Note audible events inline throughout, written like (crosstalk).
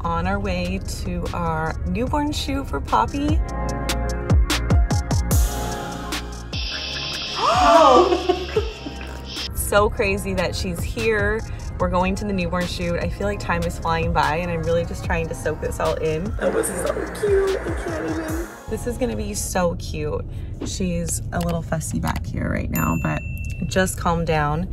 on our way to our newborn shoot for Poppy. Oh! (gasps) so crazy that she's here. We're going to the newborn shoot. I feel like time is flying by and I'm really just trying to soak this all in. That was so cute. I can't even. This is gonna be so cute. She's a little fussy back here right now, but just calmed down.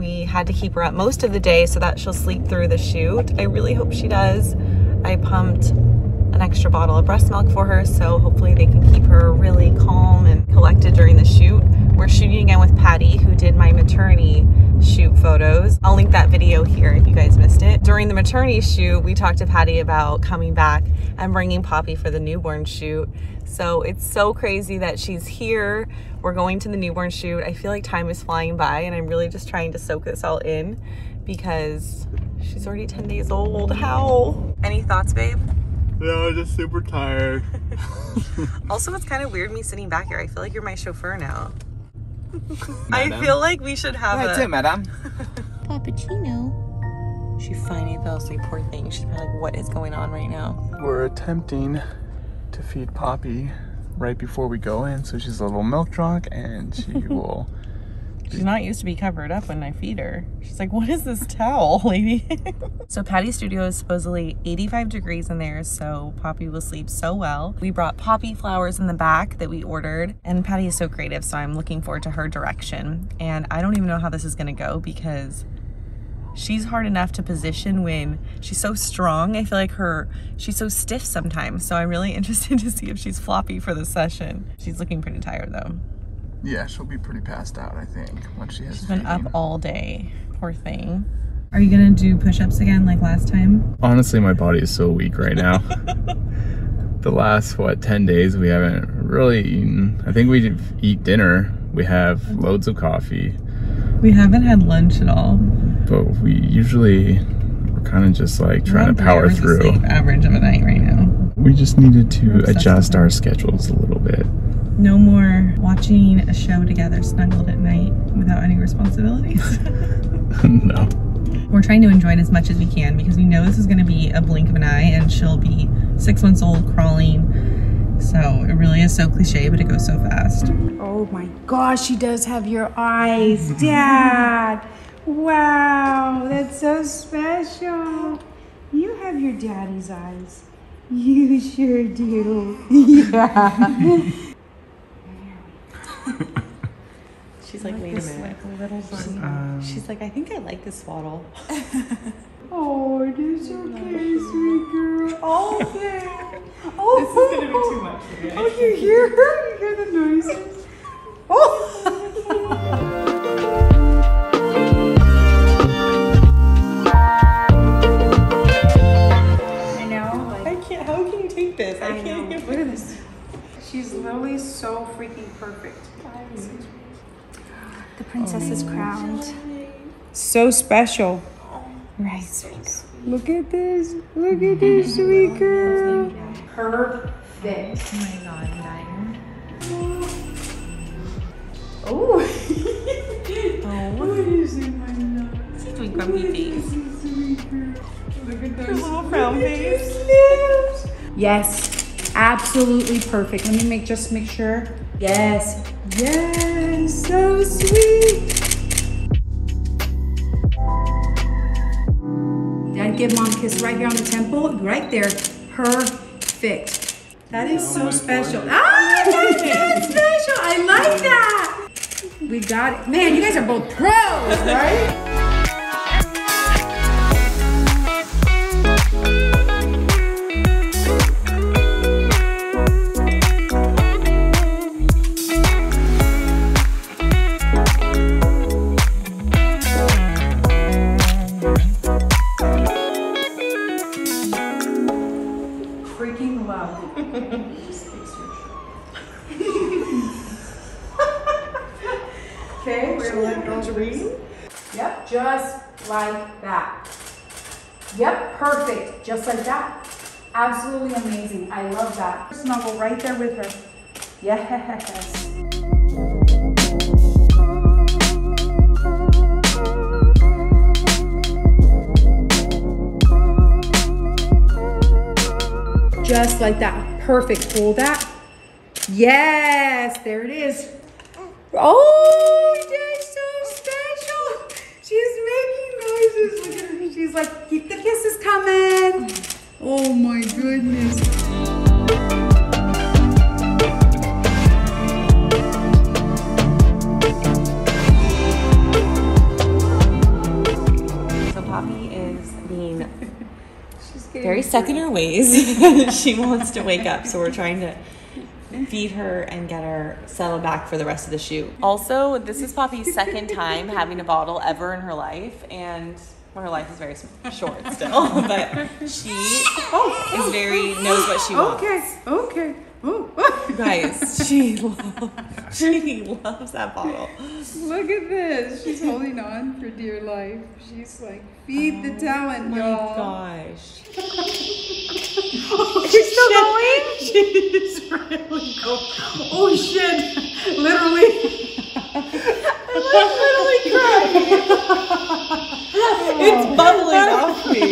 We had to keep her up most of the day so that she'll sleep through the shoot. I really hope she does. I pumped an extra bottle of breast milk for her, so hopefully they can keep her really calm and collected during the shoot. We're shooting again with Patty, who did my maternity shoot photos. I'll link that video here if you guys missed it. During the maternity shoot, we talked to Patty about coming back and bringing Poppy for the newborn shoot. So it's so crazy that she's here. We're going to the newborn shoot. I feel like time is flying by and I'm really just trying to soak this all in because she's already 10 days old. How? Any thoughts, babe? No, I'm just super tired. (laughs) also, it's kind of weird me sitting back here. I feel like you're my chauffeur now. (laughs) I feel like we should have That's a... it, madam. Pappuccino. She finally fell asleep, poor thing. She's probably like, what is going on right now? We're attempting to feed Poppy right before we go in, so she's a little milk drunk and she (laughs) will She's not used to be covered up when I feed her. She's like, what is this towel, (laughs) lady? so Patty's studio is supposedly 85 degrees in there, so Poppy will sleep so well. We brought poppy flowers in the back that we ordered, and Patty is so creative, so I'm looking forward to her direction. And I don't even know how this is gonna go because she's hard enough to position when she's so strong. I feel like her, she's so stiff sometimes. So I'm really (laughs) interested to see if she's floppy for the session. She's looking pretty tired though. Yeah, she'll be pretty passed out, I think, once she has She's been up all day. Poor thing. Are you gonna do push-ups again like last time? Honestly, my body is so weak right now. (laughs) the last, what, 10 days we haven't really eaten. I think we eat dinner. We have loads of coffee. We haven't had lunch at all. But we usually, we're kind of just like trying to power through. average of a night right now. We just needed to adjust our schedules a little bit. No more watching a show together snuggled at night without any responsibilities. (laughs) no. We're trying to enjoy it as much as we can because we know this is going to be a blink of an eye and she'll be six months old crawling. So it really is so cliche, but it goes so fast. Oh my gosh, she does have your eyes, (laughs) Dad. Wow, that's so special. You have your daddy's eyes. You sure do. Yeah. (laughs) She's like, wait a minute. Um, She's like, I think I like this swaddle. (laughs) oh, it is okay, sweet girl. Oh, yeah. Oh, this is (laughs) gonna be too much. For oh, you hear her? You hear the noises? Oh. I know. I can't, how can you take this? I, I can't know. even. Look at this. She's literally so freaking perfect. The princess is crowned. So special. Right, sweet girl. Look at this. Look at this, sweet girl. Perfect. Oh my god, I'm dying. (laughs) Oh. Oh, what is in my nose? she's doing grumpy face. Look at Her little frown face. Yes, absolutely perfect. Let me make just make sure. Yes, yes, so sweet. Dad, give mom a kiss right here on the temple, right there. Perfect. That is so special. Ah, that's special. I like that. We got it. Man, you guys are both pros, right? Like that. Yep, perfect, just like that. Absolutely amazing. I love that. Snuggle right there with her. Yes. Just like that. Perfect. Hold that. Yes, there it is. Oh, that's She's making noises. Look at her. She's like, keep the kisses coming. Oh my goodness. So Poppy is being (laughs) She's very stuck in her ways. (laughs) she wants to wake up, so we're trying to feed her and get her settled back for the rest of the shoot. Also, this is Poppy's second time having a bottle ever in her life, and well, her life is very short still, (laughs) but she oh, is very knows what she wants. Okay, okay. Oh, Guys, (laughs) she loves, she loves that bottle. Look at this. She's (laughs) holding on for dear life. She's like, feed the oh talent, Oh My y'all. gosh. (laughs) She's still going? She's really going. Oh shit! Literally. I'm literally crying. it's bubbling off me.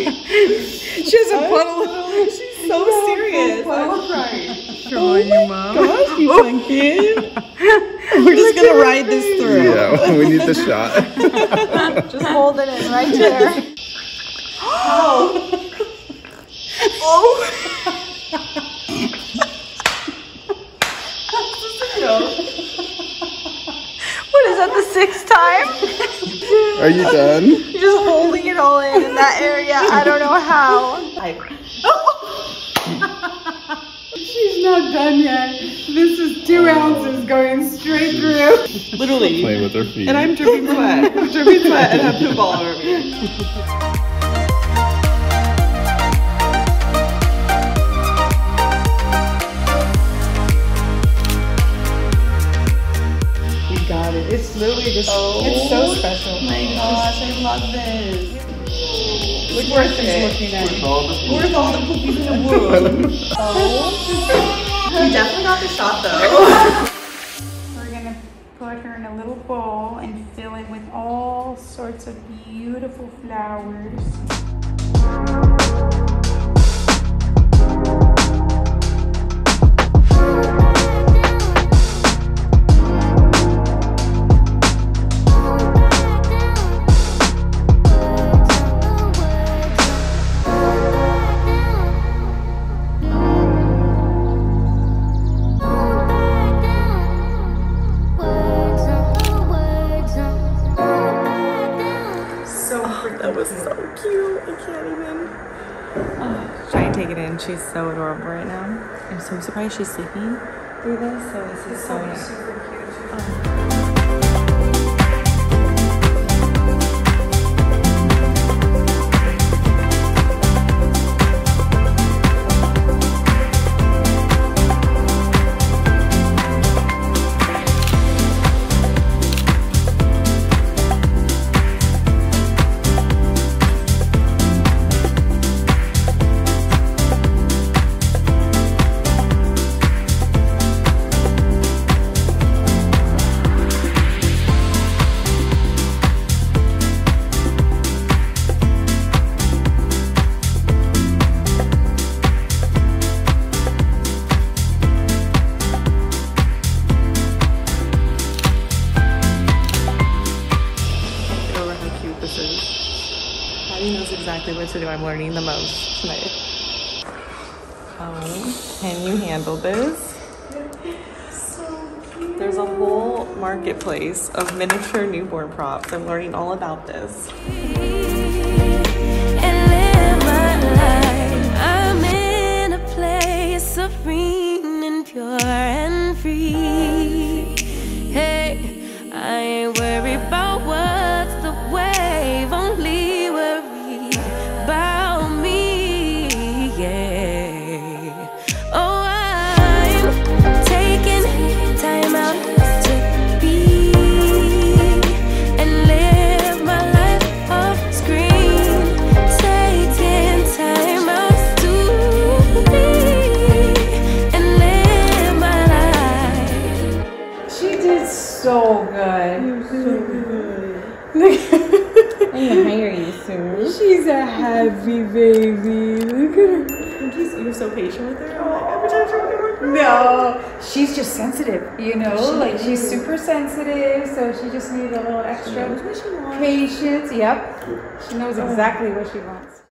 She has a puddle. Gosh, you? (laughs) We're just gonna ride this through. Yeah, we need the shot. (laughs) Just hold it in right there. (gasps) Oh. Oh. (laughs) what is that, the sixth time? Are you done? You're just holding it all in in that area. I don't know how. She's not done yet. This is two oh. ounces going straight through. (laughs) Literally. Playing with her feet. And I'm dripping sweat. (laughs) I'm dripping sweat and have poop all over me. Got it. It's literally just, oh it's so special. Oh my gosh, I love this. Look worth it. looking at it. Worth all the in the (laughs) world. We definitely got the shot though. (laughs) We're gonna put her in a little bowl and fill it with all sorts of beautiful flowers. Take it in. She's so adorable right now. I'm so surprised she's sleeping through this. So this is so nice. Is. Knows exactly what to do. I'm learning the most tonight. Um, can you handle this? There's a whole marketplace of miniature newborn props. I'm learning all about this. (laughs) I'm gonna hire you soon. She's a happy baby. Look at her. you're so patient with her. I'm like, every time she work. No, she's just sensitive, you know, She like she's super sensitive, so she just needs a little She knows extra what she wants. patience. Yep, she knows oh. exactly what she wants.